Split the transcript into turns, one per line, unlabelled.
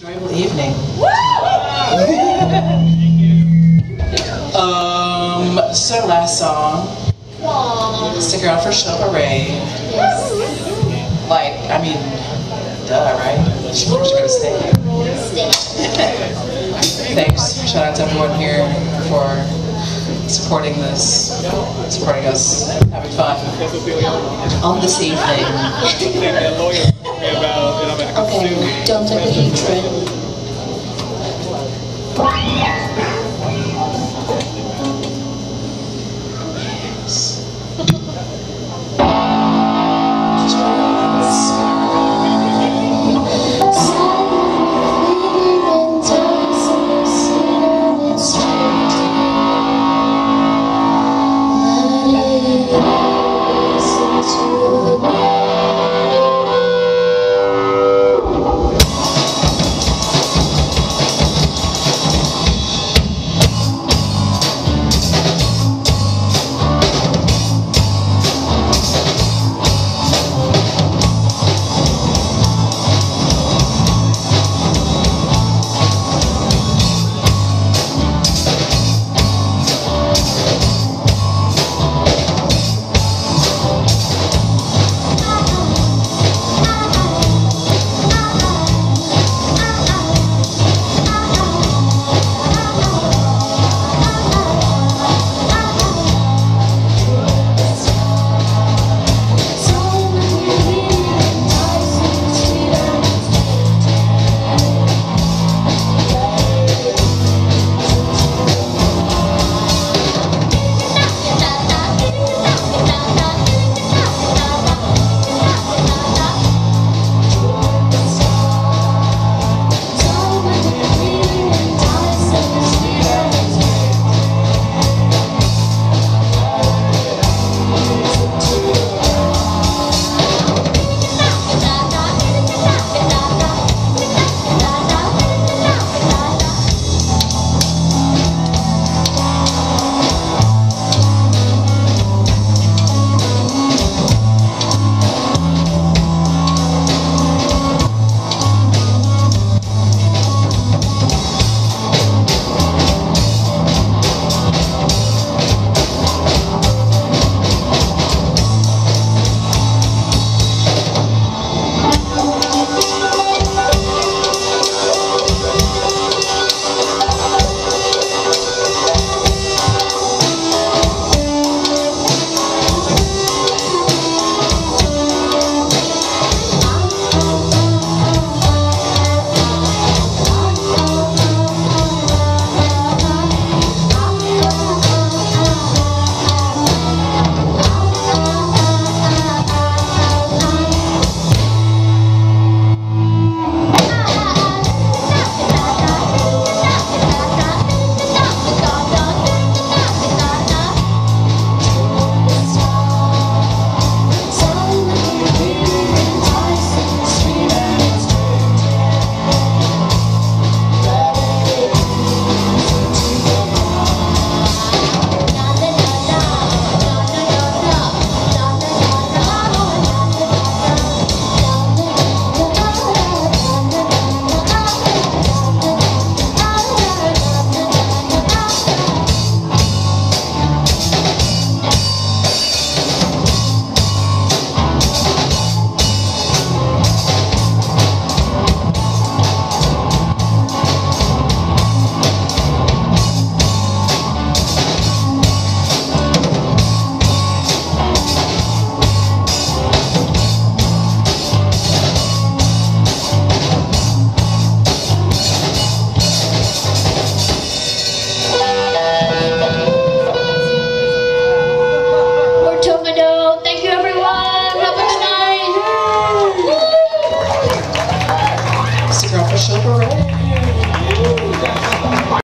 Enjoyable evening. um, our last song.
Aww.
Stick around for Shilpa Ray.
Yes.
Like, I mean, duh, right? You're gonna stay.
Stay.
Thanks. Shout out to everyone here for supporting this, supporting us, having fun on this evening.
Okay, don't Decahedron. 祝你。